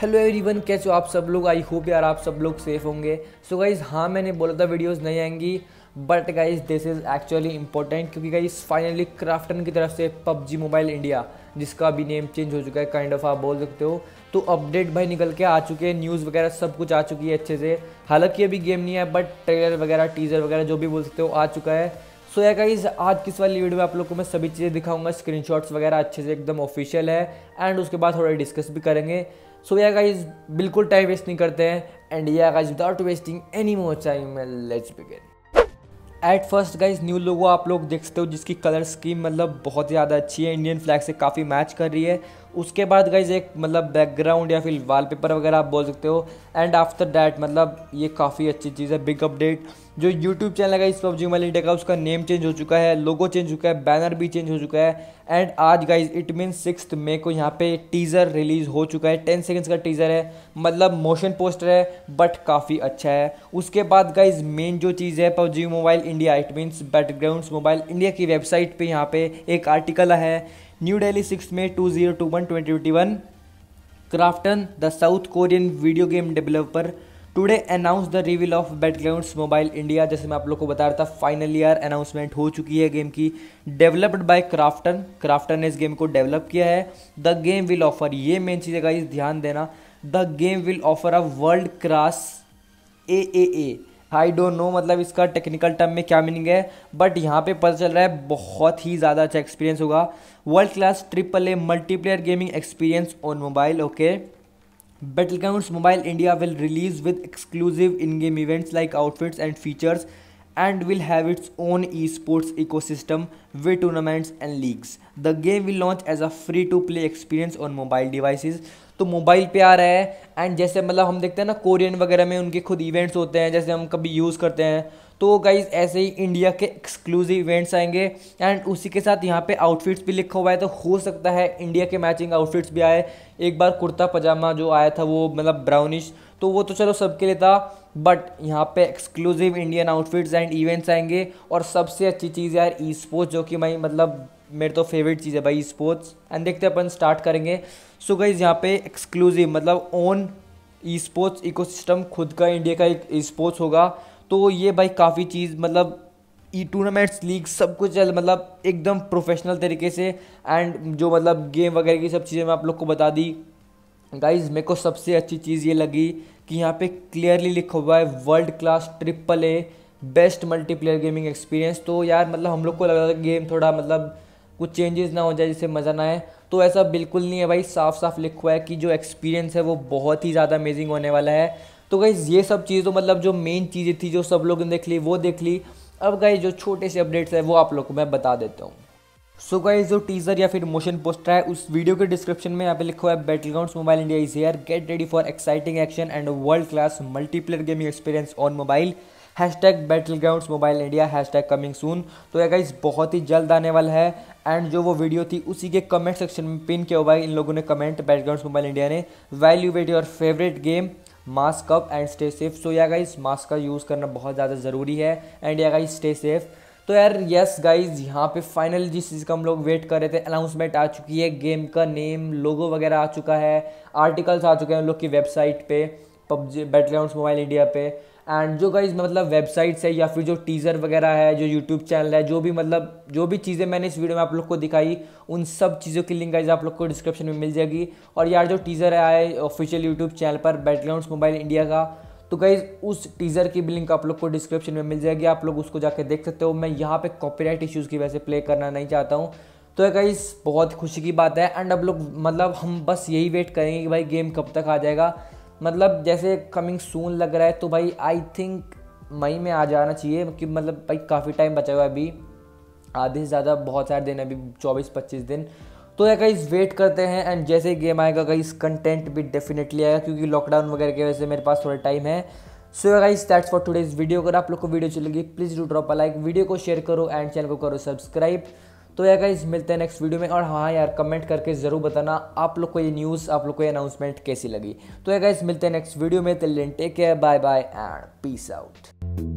Hello everyone कैसे हो आप सब लोग? आई होप यार आप सब लोग सेफ़ होंगे। सो गाइज़ हाँ मैंने बोला था वीडियोस नहीं आएँगी but guys this is actually important क्योंकि गाइज़ फाइनली क्राफ्टन की तरफ़ से पबजी मोबाइल इंडिया जिसका भी नेम चेंज हो चुका है काइंड ऑफ़ आप बोल सकते हो। तो अपडेट भाई निकल के आ चुके हैं न्यूज़ वगैरह सब कुछ आ चुकी है अच्छे से। हालाँकि अभी गेम नहीं है बट ट्रेलर वगैरह टीजर वगैरह जो भी बोल सकते हो, आ चुका है। सो या गाइज़ आज किस वाली वीडियो में आप लोग को मैं सभी चीज़ें दिखाऊँगा स्क्रीनशॉट्स वगैरह अच्छे से एकदम ऑफिशियल है एंड उसके बाद थोड़ा डिस्कस भी करेंगे। सो या गाइज़ बिल्कुल टाइम वेस्ट नहीं करते हैं and yeah guys without wasting any more time let's begin at first guys new logo आप लोग देख सकते हो, जिसकी कलर स्कीम मतलब बहुत ज़्यादा अच्छी है इंडियन फ्लैग से काफ़ी मैच कर रही है। उसके बाद गाइज़ एक मतलब बैकग्राउंड या फिर वॉलपेपर वगैरह आप बोल सकते हो। एंड आफ्टर दैट मतलब ये काफ़ी अच्छी चीज़ है बिग अपडेट जो यूट्यूब चैनल है इस पबजी मोबाइल इंडिया का, उसका नेम चेंज हो चुका है लोगो चेंज हो चुका है बैनर भी चेंज हो चुका है। एंड आज guys it mean six May को यहाँ पे टीज़र रिलीज़ हो चुका है। टेन सेकेंड्स का टीज़र है मतलब मोशन पोस्टर है बट काफ़ी अच्छा है। उसके बाद गाइज़ मेन जो चीज़ है PUBG mobile India it means battleground mobile India की वेबसाइट पर यहाँ पे एक आर्टिकल है। New Delhi six May two zero two one twenty twenty one Krafton the South Korean video game developer today announce the reveal of Battlegrounds Mobile India जैसे मैं आप लोग को बता रहा था फाइनल ईयर अनाउंसमेंट हो चुकी है गेम की डेवलप्ड बाय क्राफ्टन क्राफ्टन ने इस गेम को डेवलप किया है। द गेम विल ऑफ़र ये मेन चीज़ है ध्यान देना the game will offer a world class A A A I don't know मतलब इसका टेक्निकल टर्म में क्या मीनिंग है बट यहाँ पे पता चल रहा है, बहुत ही ज़्यादा अच्छा एक्सपीरियंस होगा। World class triple A multiplayer gaming experience on mobile okay battle ground mobile India will release with exclusive in game events like outfits and features and will have its own esports ecosystem way tournaments and leagues the game will launch as a free to play experience on mobile devices तो mobile पे आ रहा है। And जैसे मतलब हम देखते हैं ना कोरियन वगैरह में उनके खुद इवेंट्स होते हैं, जैसे हम कभी यूज़ करते हैं। तो गाइज़ ऐसे ही इंडिया के एक्सक्लूसिव इवेंट्स आएँगे। एंड उसी के साथ यहाँ पे आउटफिट्स भी लिखा हुआ है। तो हो सकता है इंडिया के मैचिंग आउटफिट्स भी आए। एक बार कुर्ता पजामा जो आया था, वो मतलब ब्राउनिश तो वो तो चलो सबके लिए था। बट यहाँ पे exclusive Indian outfits and events आएँगे। और सबसे अच्छी चीज़ यार ई स्पोर्ट्स जो कि भाई मतलब मेरे तो फेवरेट चीज़ है भाई स्पोर्ट्स एंड देखते अपन स्टार्ट करेंगे। सो गाइज़ यहाँ पे एक्सक्लूसिव मतलब ओन ई स्पोर्ट्स इकोसिस्टम खुद का इंडिया का एक स्पोर्ट्स होगा। तो ये भाई काफ़ी चीज़ मतलब ई टूर्नामेंट्स लीग सब कुछ मतलब एकदम प्रोफेशनल तरीके से। एंड जो मतलब गेम वगैरह की सब चीज़ें मैं आप लोग को बता दी। गाइज़ मेरे को सबसे अच्छी चीज़ ये लगी कि यहाँ पे क्लियरली लिखा हुआ है world class triple A best multiplayer gaming experience तो यार मतलब हम लोग को लग रहा था गेम थोड़ा मतलब कुछ चेंजेस ना हो जाए, जिससे मज़ा ना आए। तो ऐसा बिल्कुल नहीं है भाई। साफ़ साफ़ लिखा हुआ है कि जो एक्सपीरियंस है, वो बहुत ही ज़्यादा अमेजिंग होने वाला है। तो गाइज़ ये सब चीज़ तो मतलब जो मेन चीज़ें थी, जो सब लोगों ने देख ली, वो देख ली। अब गाइज़ जो छोटे से अपडेट्स है, वो आप लोग को मैं बता देता हूँ। सो गाइज़ जो टीजर या फिर मोशन पोस्टर है, उस वीडियो के डिस्क्रिप्शन में यहाँ पे लिखा हुआ है battle ground mobile India is here get ready for exciting action and world class multiplayer gaming experience on mobile hashtag battle ground mobile India hashtag coming soon तो यह गाइज़ बहुत ही जल्द आने वाला है एंड जो वो वीडियो थी उसी के कमेंट सेक्शन में पिन किया हुआ है। इन लोगों ने comment battle ground mobile India ने value wait your favourite game mask up and stay safe so yeah guys mask का यूज़ करना बहुत ज़्यादा ज़रूरी है and yeah guys stay safe तो यार यस गाइज़ यहाँ पे फाइनल जिस चीज़ का हम लोग वेट कर रहे थे अनाउंसमेंट आ चुकी है गेम का नेम लोगो वगैरह आ चुका है आर्टिकल्स आ चुके हैं उन लोग की वेबसाइट पे। PUBG battle ground mobile India पे। एंड जो गाइज़ मतलब वेबसाइट्स है या फिर जो टीज़र वगैरह है, जो यूट्यूब चैनल है, जो भी मतलब जो भी चीज़ें मैंने इस वीडियो में आप लोग को दिखाई, उन सब चीज़ों की लिंक गाइज़ आप लोग को डिस्क्रिप्शन में मिल जाएगी। और यार, जो टीज़र है आए ऑफिशियल यूट्यूब चैनल पर बैटल ग्राउंड मोबाइल इंडिया का तो गाइज़ उस टीज़र की भी लिंक आप लोग को डिस्क्रिप्शन में मिल जाएगी। आप लोग उसको जाके देख सकते हो। मैं यहाँ पे कॉपीराइट इश्यूज़ की वजह से प्ले करना नहीं चाहता हूँ। तो गाइज़ बहुत खुशी की बात है। एंड अब लोग मतलब हम बस यही वेट करेंगे कि भाई गेम कब तक आ जाएगा। मतलब जैसे कमिंग सून लग रहा है तो भाई आई थिंक मई में आ जाना चाहिए, कि मतलब भाई, काफ़ी टाइम बचा हुआ है अभी। आधे से ज़्यादा बहुत सारे दिन अभी चौबीस पच्चीस दिन। तो या कहीं वेट करते हैं एंड जैसे ही गेम आएगा कहीं कंटेंट भी डेफिनेटली आएगा, क्योंकि लॉकडाउन वगैरह की वजह से मेरे पास थोड़ा टाइम है। So guys that's for today's video अगर आप लोग को वीडियो चलेगी please do drop a like video को शेयर करो एंड चैनल को करो सब्सक्राइब तो यार गाइज़ मिलते हैं नेक्स्ट वीडियो में। और हाँ यार कमेंट करके ज़रूर बताना, आप लोग को ये न्यूज़ आप लोग को ये अनाउंसमेंट कैसी लगी। तो यार गाइज़ मिलते हैं नेक्स्ट वीडियो में। Till take care bye bye and peace out